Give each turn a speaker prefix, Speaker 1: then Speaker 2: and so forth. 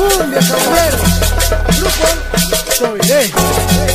Speaker 1: Cumbia, sombrero, grupo, soy de.